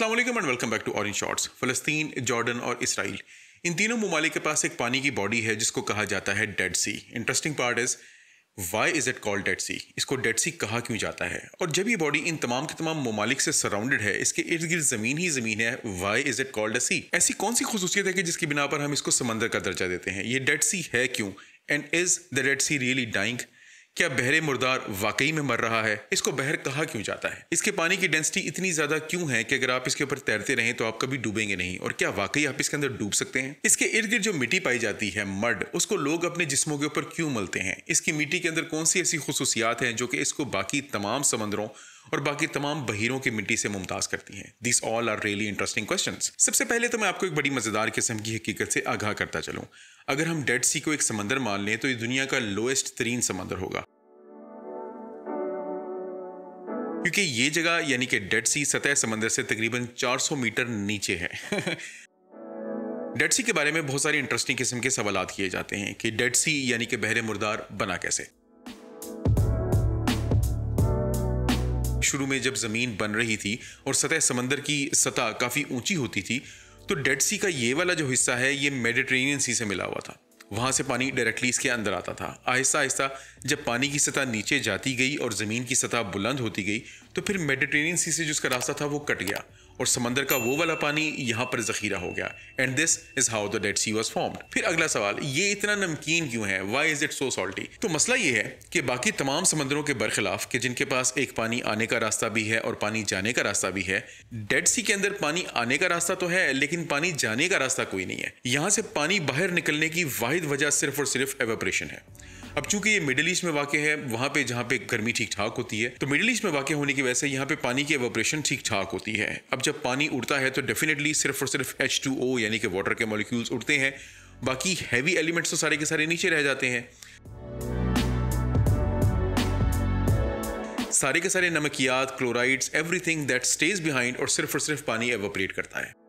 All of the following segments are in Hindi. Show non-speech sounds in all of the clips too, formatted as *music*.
वालेकुम and welcome back to Orange Shorts Palestine, Jordan और इसराइल। इन तीनों ममालिक के पास एक पानी की बॉडी है, जिसको कहा जाता है Dead Sea interesting part is why is it called Dead Sea इसको डेड सी कहा क्यों जाता है? और जब ये बॉडी इन तमाम के तमाम ममालिक से सराउंडेड है, इसके इर्द गिर्द ज़मीन ही ज़मीन है why is it called a sea ऐसी कौन सी खसूसियत है कि जिसकी बिना पर हम इसको समंदर का दर्जा देते हैं? ये डेड सी है क्यों? And is the Dead Sea really dying क्या बहरे मुर्दार वाकई में मर रहा है? इसको बहर कहा क्यों जाता है? इसके पानी की डेंसिटी इतनी ज़्यादा क्यों है कि अगर आप इसके ऊपर तैरते रहें तो आप कभी डूबेंगे नहीं? और क्या वाकई आप इसके अंदर डूब सकते हैं? इसके इर्द गिर्द जो मिट्टी पाई जाती है, मड, उसको लोग अपने जिस्मों के ऊपर क्यों मलते हैं? इसकी मिट्टी के अंदर कौन सी ऐसी खसूसियात हैं जो कि इसको बाकी तमाम समंदरों और बाकी तमाम बहीरों की मिट्टी से मुमताज़ करती हैं? This all are really interesting question सबसे पहले तो मैं आपको एक बड़ी मज़ेदार किस्म की हकीकत से आगाह करता चलूँ। अगर हम डेड सी को एक समंदर मान लें तो ये दुनिया का लोएस्ट तरीन समंदर होगा। क्योंकि ये जगह यानी कि डेड सी सतह समंदर से तकरीबन 400 मीटर नीचे है। *laughs* डेड सी के बारे में बहुत सारे इंटरेस्टिंग किस्म के सवाल किए जाते हैं कि डेड सी यानी कि बहरे मुर्दार बना कैसे। शुरू में जब ज़मीन बन रही थी और सतह समंदर की सतह काफ़ी ऊँची होती थी तो डेड सी का ये वाला जो हिस्सा है, ये मेडिटेरेनियन सी से मिला हुआ था। वहाँ से पानी डायरेक्टली इसके अंदर आता था। आहिस्ता आहिस्ता जब पानी की सतह नीचे जाती गई और ज़मीन की सतह बुलंद होती गई तो फिर मेडिटेरेनियन सी से जो उसका रास्ता था, वो कट गया। और समंदर का वो वाला पानी यहाँ पर जखीरा हो गया। And this is how the Dead Sea was formed फिर अगला सवाल, ये इतना नमकीन क्यों है? Why is it so salty तो मसला ये है कि बाकी तमाम समंदरों के बरखिलाफ कि जिनके पास एक पानी आने का रास्ता भी है और पानी जाने का रास्ता भी है डेड सी के अंदर पानी आने का रास्ता तो है, लेकिन पानी जाने का रास्ता कोई नहीं है। यहाँ से पानी बाहर निकलने की वाहिद वजह सिर्फ़ और सिर्फ़ एवेपरेशन है। अब चूँकि ये मिडिल ईस्ट में वाक़ है, वहाँ पे जहाँ पे गर्मी ठीक ठाक होती है तो मिडिल ईस्ट में वाक़ होने की वजह से यहाँ पे पानी की एवोपरेशन ठीक ठाक होती है। अब जब पानी उड़ता है तो डेफिनेटली सिर्फ़ और सिर्फ़ एच टू ओ यानी कि वाटर के मॉलिक्यूल्स उड़ते हैं, बाकी हैवी एलिमेंट्स तो सारे के सारे नीचे रह जाते हैं। सारे के सारे नमकियात chlorides everything that stage behind और सिर्फ़ और सिर्फ़ पानी एवोपरेट करता है।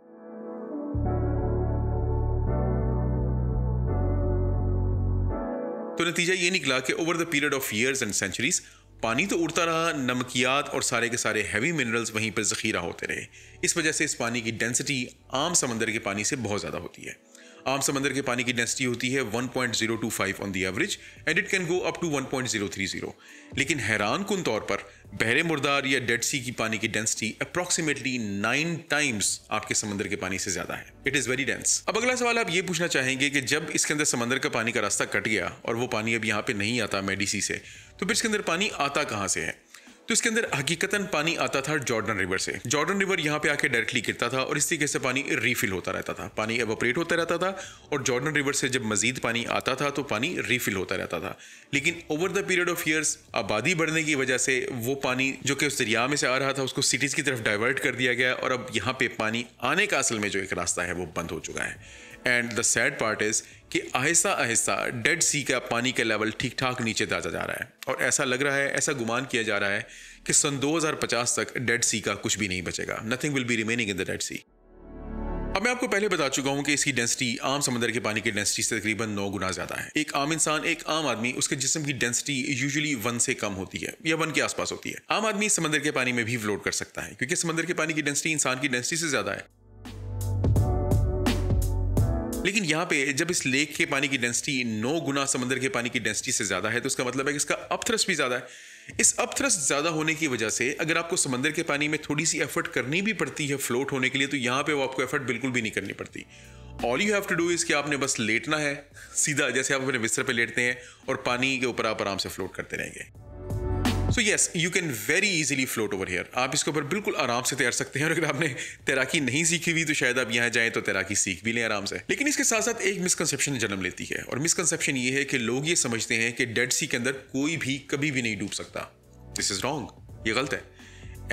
तो नतीजा ये निकला कि over the period of years and centuries पानी तो उड़ता रहा, नमकियात और सारे के सारे हैवी मिनरल्स वहीं पर ज़ख़ीरा होते रहे। इस वजह से इस पानी की डेंसिटी आम समंदर के पानी से बहुत ज़्यादा होती है। आम समंदर के पानी की डेंसिटी होती है 1.025 on the average and it can go up to 1.030 लेकिन हैरान कन तौर पर बहरे मुर्दार या डेड सी की पानी की डेंसिटी अप्रॉक्सीमेटली नाइन टाइम्स आपके समंदर के पानी से ज़्यादा है। इट इज़ वेरी डेंस अब अगला सवाल आप ये पूछना चाहेंगे कि जब इसके अंदर समंदर का पानी का रास्ता कट गया और वो पानी अब यहाँ पे नहीं आता मेडिसी से तो फिर इसके अंदर पानी आता कहाँ से है? तो इसके अंदर हकीकतन पानी आता था जॉर्डन रिवर से। जॉर्डन रिवर यहाँ पे आके डायरेक्टली गिरता था और इस तरीके से पानी रीफिल होता रहता था। पानी एवोपरेट होता रहता था और जॉर्डन रिवर से जब मजीद पानी आता था तो पानी रीफिल होता रहता था। लेकिन over the period of years आबादी बढ़ने की वजह से वो पानी जो कि उस दरिया में से आ रहा था, उसको सिटीज़ की तरफ़ डाइवर्ट कर दिया गया और अब यहाँ पे पानी आने का असल में जो एक रास्ता है वो बंद हो चुका है। And the sad part is कि आहिस्ता आहिस्ता डेड सी का पानी का लेवल ठीक ठाक नीचे दाजा जा रहा है। और ऐसा लग रहा है, ऐसा गुमान किया जा रहा है कि सन 2050 तक डेड सी का कुछ भी नहीं बचेगा। Nothing will be remaining in the Dead Sea अब मैं आपको पहले बता चुका हूँ कि इसकी डेंसिटी आम समंदर के पानी की डेंसिटी से तकरीबन नौ गुना ज़्यादा है। एक आम इंसान, एक आम आदमी, उसके जिसम की डेंसिटी यूजुअली वन से कम होती है, या वन के आसपास होती है। आम आदमी समंदर के पानी में भी फ्लोट कर सकता है, क्योंकि समंदर के पानी की डेंसिटी इंसान की डेंसिटी से ज़्यादा है। लेकिन यहाँ पे जब इस लेक के पानी की डेंसिटी नौ गुना समंदर के पानी की डेंसिटी से ज़्यादा है तो उसका मतलब है कि इसका अपथ्रस भी ज़्यादा है। इस अपथ्रस ज़्यादा होने की वजह से अगर आपको समंदर के पानी में थोड़ी सी एफर्ट करनी भी पड़ती है फ्लोट होने के लिए तो यहाँ पे वो आपको एफर्ट बिल्कुल भी नहीं करनी पड़ती। All you have to do is कि आपने बस लेटना है, सीधा जैसे आप अपने बिस्तर पे लेटते हैं और पानी के ऊपर आप आराम से फ्लोट करते रहेंगे। So yes you can very easily float over here आप इसके ऊपर बिल्कुल आराम से तैर सकते हैं। और अगर आपने तैराकी नहीं सीखी हुई तो शायद आप यहाँ जाएँ तो तैराकी सीख भी लें आराम से। लेकिन इसके साथ साथ एक मिसकनसेप्शन जन्म लेती है। और मिसकनसेप्शन ये है कि लोग ये समझते हैं कि डेड सी के अंदर कोई भी कभी भी नहीं डूब सकता। दिस इज़ रॉन्ग ये गलत है।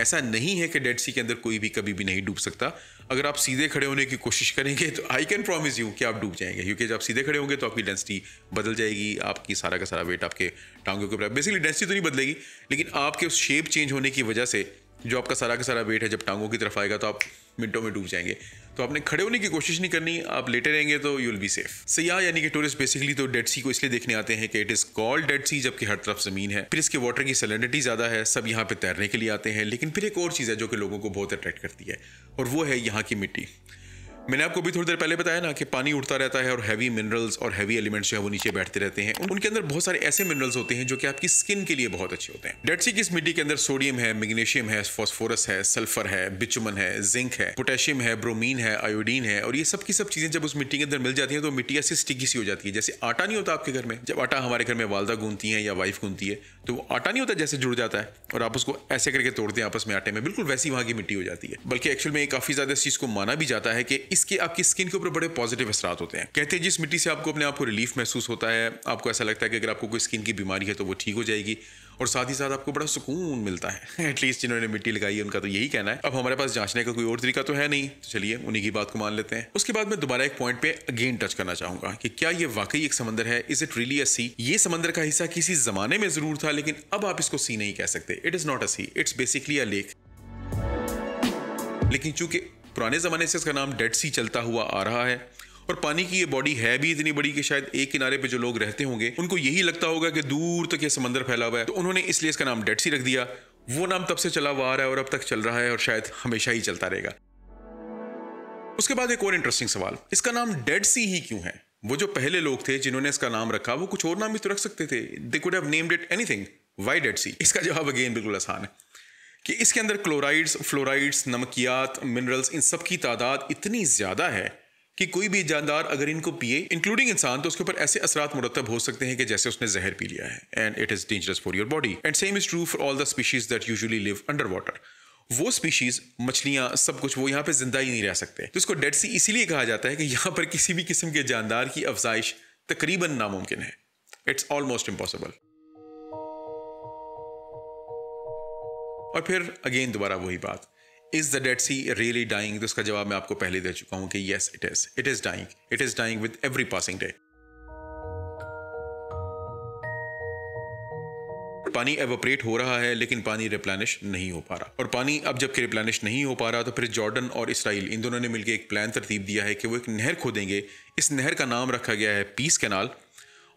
ऐसा नहीं है कि डेड सी के अंदर कोई भी कभी भी नहीं डूब सकता। अगर आप सीधे खड़े होने की कोशिश करेंगे तो आई कैन प्रॉमिस यू कि आप डूब जाएँगे, क्योंकि जब आप सीधे खड़े होंगे तो आपकी डेंसिटी बदल जाएगी, आपकी सारा का सारा वेट आपके टांगों के ऊपर बेसिकली डेंसिटी तो नहीं बदलेगी, लेकिन आपके उस शेप चेंज होने की वजह से जो आपका सारा का सारा वेट है, जब टांगों की तरफ़ आएगा तो आप मिनटों में डूब जाएँगे। तो आपने खड़े होने की कोशिश नहीं करनी, आप लेटे रहेंगे तो यू विल बी सेफ़ सयाह यानी कि टूरिस्ट बेसिकली तो डेड सी को इसलिए देखने आते हैं कि it is called Dead Sea जबकि हर तरफ़ ज़मीन है। फिर इसके वाटर की सैलिनिटी ज़्यादा है, सब यहाँ पे तैरने के लिए आते हैं। लेकिन फिर एक और चीज़ है जो कि लोगों को बहुत अट्रैक्ट करती है, और वो है यहाँ की मिट्टी। मैंने आपको भी थोड़ी देर पहले बताया ना कि पानी उठता रहता है और हैवी मिनरल्स और हैवी एलिमेंट्स जो है वो नीचे बैठते रहते हैं। उनके अंदर बहुत सारे ऐसे मिनरल्स होते हैं जो कि आपकी स्किन के लिए बहुत अच्छे होते हैं। डेड सी की इस मिट्टी के अंदर सोडियम है मैग्नीशियम है फॉस्फोरस है सल्फ़र है बिचुमन है जिंक है पोटेशियम है ब्रोमीन है आयोडीन है और ये सब की सब चीज़ें जब उस मिट्टी के अंदर मिल जाती है तो मिट्टी ऐसी स्टिकी सी हो जाती है। जैसे आटा नहीं होता आपके घर में, जब आटा हमारे घर में वालदा गूंती है या वाइफ गूंती है तो वो आटा नहीं होता जैसे जुड़ जाता है और आप उसको ऐसे करके तोड़ते हैं आपस में आटे में, बिल्कुल वैसी वहाँ की मिट्टी हो जाती है। बल्कि एक्चुअल में काफ़ी ज़्यादा इस चीज़ को माना भी जाता है कि इसके आपकी स्किन के ऊपर बड़े पॉजिटिव असर होते हैं। कहते हैं जिस मिट्टी से आपको अपने आप को रिलीफ महसूस होता है, आपको ऐसा लगता है कि अगर आपको कोई स्किन की बीमारी है तो वो ठीक हो जाएगी और साथ ही साथ आपको बड़ा सुकून मिलता है। *laughs* एटलीस्ट जिन्होंने मिट्टी लगाई है, उनका तो यही कहना है। अब हमारे पास जांचने का कोई और तरीका तो है नहीं। तो चलिए, उन्हीं की बात को मान लेते हैं। उसके बाद मैं दोबारा एक पॉइंट पे अगेन टच करना चाहूँगा कि क्या ये वाकई एक समंदर है? Is it really a sea ये समंदर का हिस्सा किसी जमाने में ज़रूर था, लेकिन अब आप इसको सी नहीं कह सकते। It is not a sea it's basically a lake लेकिन चूँकि पुराने ज़माने से इसका नाम डेड सी चलता हुआ आ रहा है। और पानी की ये बॉडी है भी इतनी बड़ी कि शायद एक किनारे पे जो लोग रहते होंगे, उनको यही लगता होगा कि दूर तक ये समंदर फैला हुआ है। तो उन्होंने इसलिए इसका नाम डेड सी रख दिया। वो नाम तब से चला हुआ आ रहा है और अब तक चल रहा है और शायद हमेशा ही चलता रहेगा। उसके बाद एक और इंटरेस्टिंग सवाल। इसका नाम डेड सी ही क्यों है? वो जो पहले लोग थे जिन्होंने इसका नाम रखा, वो कुछ और नाम भी तो रख सकते थे। They could have named it anything why Dead Sea इसका जवाब अगेन बिल्कुल आसान है। कि इसके अंदर क्लोराइड्स फ्लोराइड्स नमकियात मिनरल्स इन सब की तादाद इतनी ज़्यादा है कि कोई भी जानदार अगर इनको पिए इंक्लूडिंग इंसान तो उसके ऊपर ऐसे असरात मुरतब हो सकते हैं कि जैसे उसने जहर पी लिया है and it is dangerous for your body and same is true for all the species that usually live under water वो स्पीशीज मछलियाँ, सब कुछ, वो यहाँ पे ज़िंदा ही नहीं रह सकते। तो इसको डेड सी इसीलिए कहा जाता है कि यहाँ पर किसी भी किस्म के जानदार की अफजाइश तकरीबन नामुमकिन है। इट्स ऑलमोस्ट इम्पॉसिबल और फिर अगेन दोबारा वही बात। Is the Dead Sea really dying उसका जवाब मैं आपको पहले दे चुका हूँ कि yes it is it is dying it is dying with every passing day पानी एवोपरेट हो रहा है, लेकिन पानी रिप्लानिश नहीं हो पा रहा। और पानी अब जबकि रिप्लानिश नहीं हो पा रहा तो फिर जॉर्डन और इसराइल इन दोनों ने मिलकर एक प्लान तरतीब दिया है कि वो एक नहर खोदेंगे। इस नहर का नाम रखा गया है पीस कैनाल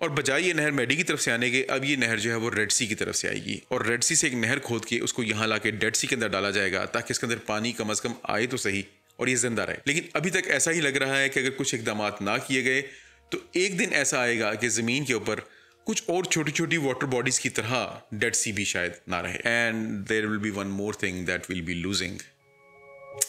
और बजाय ये नहर मेडी की तरफ़ से आने के, अब ये नहर जो है वो रेड सी की तरफ़ से आएगी। और रेड सी से एक नहर खोद के उसको यहाँ ला के डेड सी के अंदर डाला जाएगा, ताकि इसके अंदर पानी कम अज़ कम आए तो सही और ये ज़िंदा रहे। लेकिन अभी तक ऐसा ही लग रहा है कि अगर कुछ इकदाम ना किए गए तो एक दिन ऐसा आएगा कि ज़मीन के ऊपर कुछ और छोटी छोटी वाटर बॉडीज की तरह डेड सी भी शायद ना रहे। And there will be one more thing that will be losing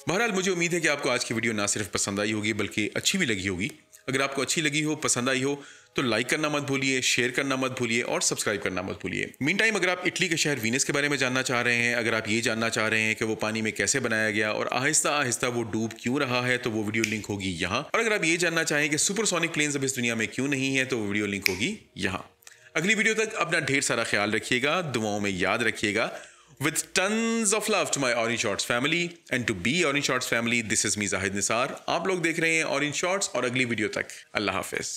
बहरहाल, मुझे उम्मीद है कि आपको आज की वीडियो ना सिर्फ़ पसंद आई होगी, बल्कि अच्छी भी लगी होगी। अगर आपको अच्छी लगी हो, पसंद आई हो तो लाइक करना मत भूलिए शेयर करना मत भूलिए और सब्सक्राइब करना मत भूलिए। मीन टाइम अगर आप इटली के शहर वीनस के बारे में जानना चाह रहे हैं, अगर आप ये जानना चाह रहे हैं कि वो पानी में कैसे बनाया गया और आहिस्ता आहिस्ता वो डूब क्यों रहा है तो वो वीडियो लिंक होगी यहाँ। और अगर आप ये जानना चाहें कि सुपरसोनिक प्लेन्स अब इस दुनिया में क्यों नहीं है तो वो वीडियो लिंक होगी यहाँ। अगली वीडियो तक अपना ढेर सारा ख्याल रखिएगा, दुआओं में याद रखिएगा। With tons of love to my Orange Shorts family and to be Orange Shorts family, this is me, Zahid Nisar आप लोग देख रहे हैं Orange Shorts और अगली वीडियो तक। अल्लाह हाफिज़।